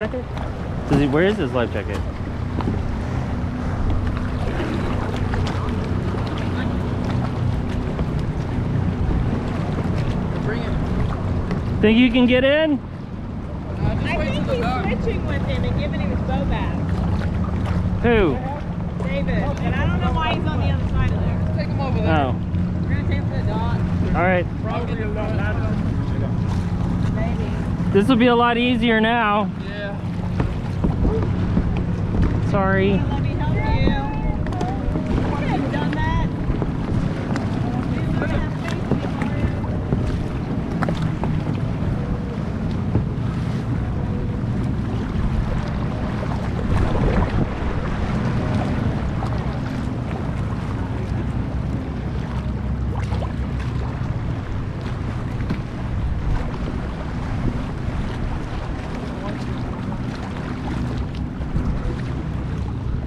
jacket? Does he, where is his life jacket? Bring it. Think you can get in? Uh, just I think he's dog. switching with him and giving him his bow back. Who? David. And I don't know why he's on the other side of there. Take him over there. Oh, We're gonna take him to the dog. all right. Probably a lot Maybe. This will be a lot easier now. Sorry. Let me help you. You could have done that. You don't have faith anymore.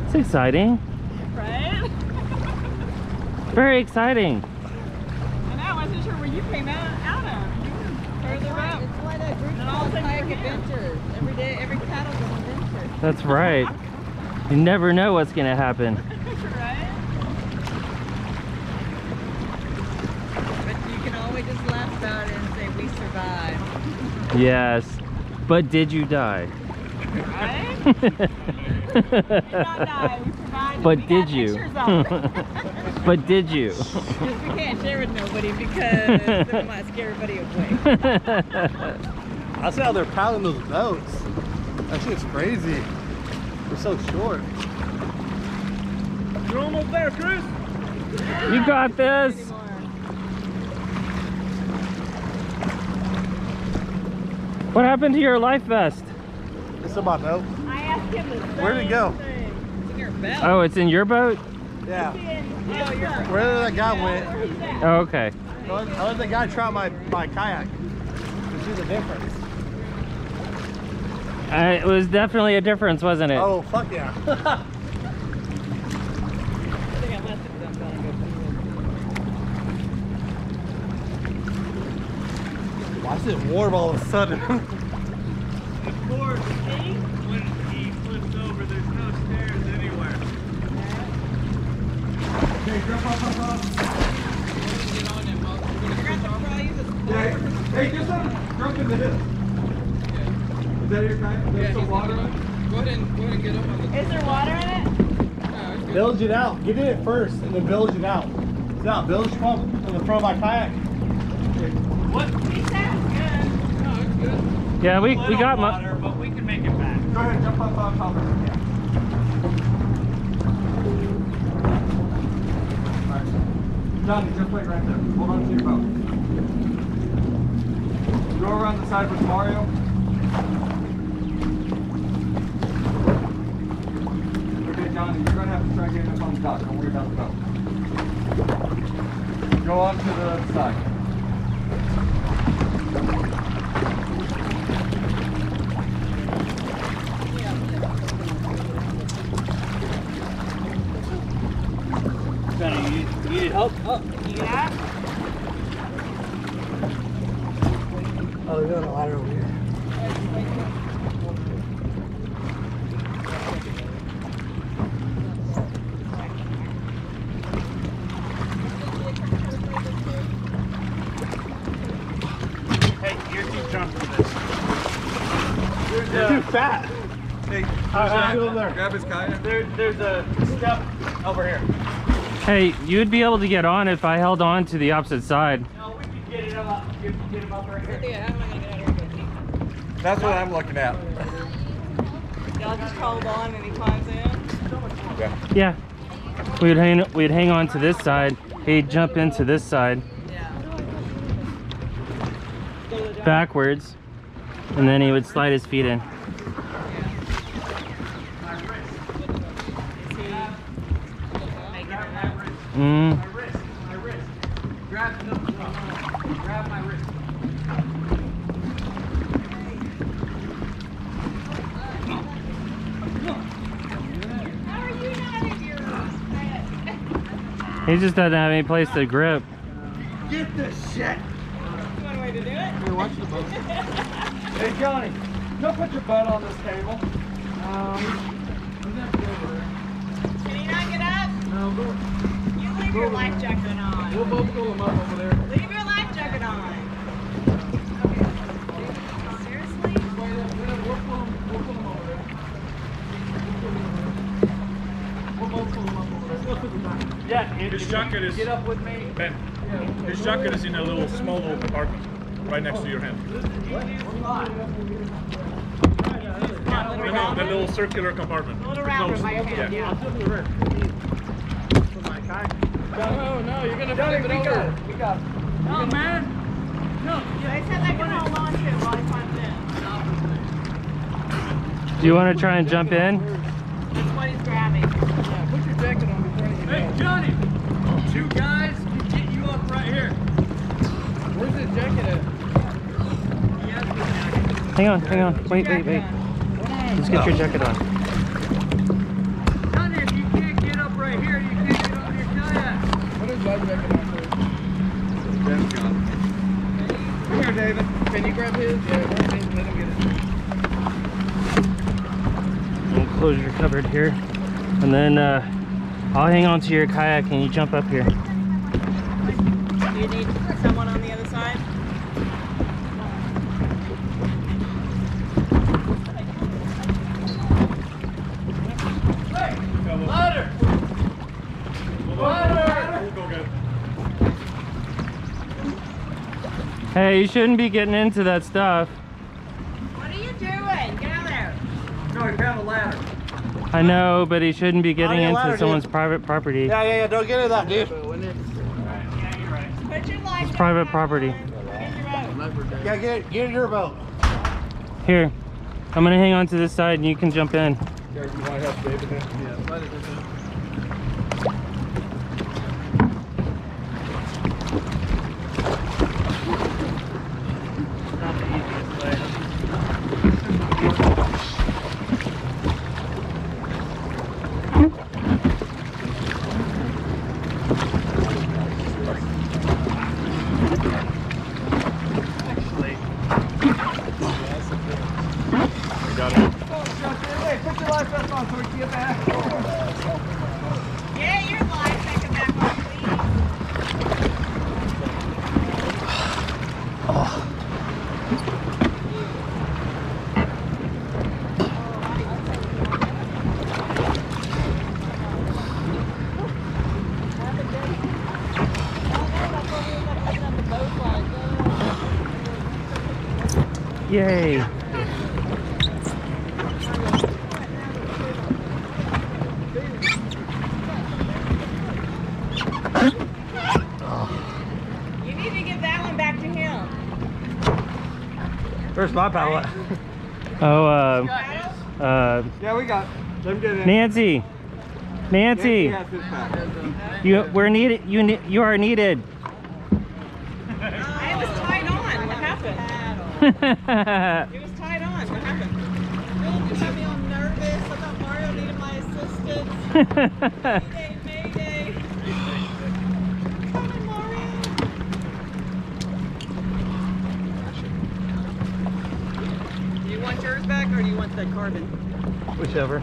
It's exciting. Right? Very exciting. And I wasn't sure where you came out, out of. You were further up. It's why that group And all of a calls kayak adventures. Every day, every cattle's an adventure. That's right. You never know what's gonna happen. right? But you can always just laugh about it and say, we survived. Yes. But did you die? Right? Did not die. We survived. But did you? pictures of it. but did you? Just we can't share with nobody because it might scare everybody away. I see how they're paddling those boats. That shit's crazy. They're so short. You're almost there, Chris. you got this. What happened to your life vest? It's about no. I asked him the Where'd it go? It's in your belt. Oh, it's in your boat? Yeah. No, you're that guy went, Where he's at. Oh, okay. I let- I let the guy try my, my kayak. To see the difference. Uh, it was definitely a difference, wasn't it? Oh, fuck yeah. I think I left it because I'm gonna go through Why is it warm all of a sudden? Of course, when he flips over, there's no stairs anywhere. Okay, jump up, up, up. Get on him, it. gonna You're push gonna have to probably use a Hey, just let jump in the hill. Is that your kayak? There's he's some water in it? Go ahead and go ahead and get up on the. Is there water in it? No, it's good. Bilge it out. Get in it first and then bilge it out. It's out. Bilge pump in the front of my kayak. He sounds good. No, it's good. Yeah, we, we got mo- water, but we can make it back. Go ahead, jump up on top of it. Yeah. Johnny, just wait right there. Hold on to your boat. Go around the side with Mario. Okay, Johnny, you're gonna have to try getting up on the dock. Don't worry about the boat. Go on to the side. Benny, you, you need help? Oh, Yeah. Oh, oh they're doing a ladder over here. hey, you're too drunk for this. You're too fat. Hey, Alright, go over there. Grab his kayak. there, there's a step over here. Hey, you'd be able to get on if I held on to the opposite side. No, we can get it up. Get, get him up right here. Yeah, how am I gonna get out here? That's what I'm looking at. Y'all just hold on and he climbs in? Yeah. We'd hang we'd hang on to this side. He'd jump into this side Yeah. backwards, and then he would slide his feet in. Is he making it happen? Mm. My wrist, my wrist. Grab, no, no, no, grab my wrist. How are you not in your He just doesn't have any place to grip. Get the shit. One way to do it. Here, watch the boat. Hey, Johnny. Don't put your butt on this table. Um, Can he not get up? no, go. You leave your life jacket on. We'll both pull them up over there. Leave your life jacket on. Seriously? Wait, we'll we'll pull them, we'll pull them over there. We'll both pull them up over there. Let's go to back. Yeah, his jacket is Get up with me. Ben. His jacket is in a little small little compartment, right next to your hand. No, no, the little circular compartment. A little The rounder oh close- by your hand, yeah. No, no, you're gonna flip it over. We got. Oh, man. No, said it while climbs in. Do you want to try and jump in? That's what he's grabbing. Yeah, put your jacket on before you Hey, Johnny! Two guys can get you up right here. Where's his jacket at? Hang on, hang on. Wait, wait, wait. Let's get your jacket on. You grab his? Yeah, let him let him get it. Close your cupboard here. And then uh, I'll hang on to your kayak and you jump up here. Do you need someone on the other side? Ladder! Ladder! We'll go get it. Hey, you shouldn't be getting into that stuff. What are you doing? Get out there. No, he found a ladder. I know, but he shouldn't be getting oh, into ladder, dude. someone's private property. Yeah, yeah, yeah. Don't get into that, dude. Put your life It's private property. Get your. Yeah, get get in your boat. Here, I'm gonna hang on to this side and you can jump in. Yeah, you want to help David there? Yeah, slide it this way. Hey, put your life vest on so we can get back. Get your life jacket back on, please. Yay. You need to give that one back to him. Where's my pallet? Oh, uh, uh, Yeah, we got. Let him get in. Nancy. Nancy, has you we're needed. You you are needed. I was tied on. What happened? It was tied on. What happened? You got me all nervous. I thought Mario needed my assistance. Mayday, mayday. Coming, Mario. Do you want yours back or do you want the carbon? Whichever.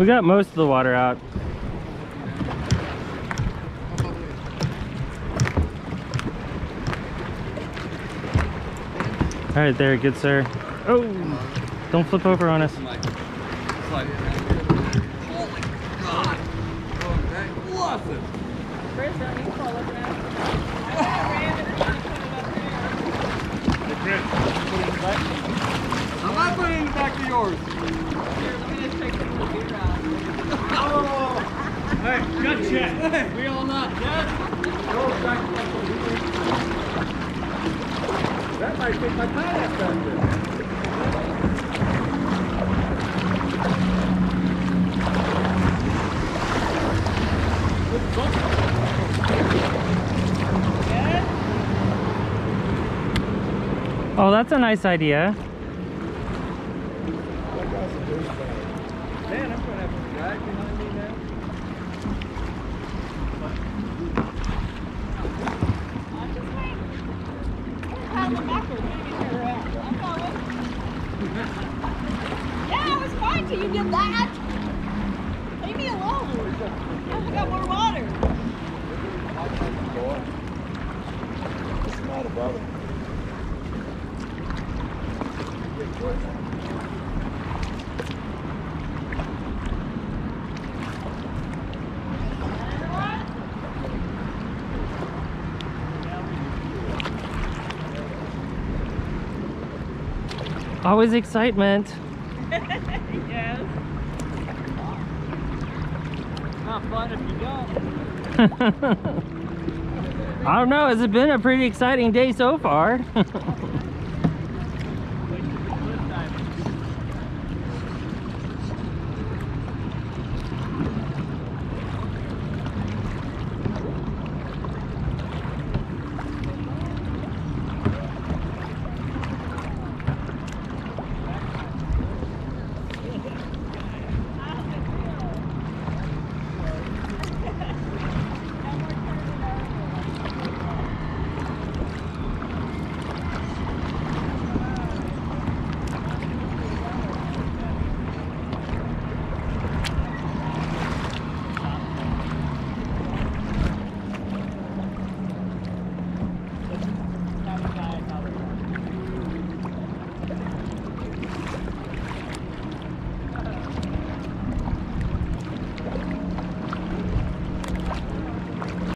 We got most of the water out. All right, there, good sir. Oh, don't flip over on us. Chris, don't you fall up now? I'm not putting it in the back of yours. We all not dead? That might fit my kayak there. Oh, that's a nice idea. I'm gonna got it, brother. Always excitement. Yes. Not fun if you don't. I don't know. Has it been a pretty exciting day so far?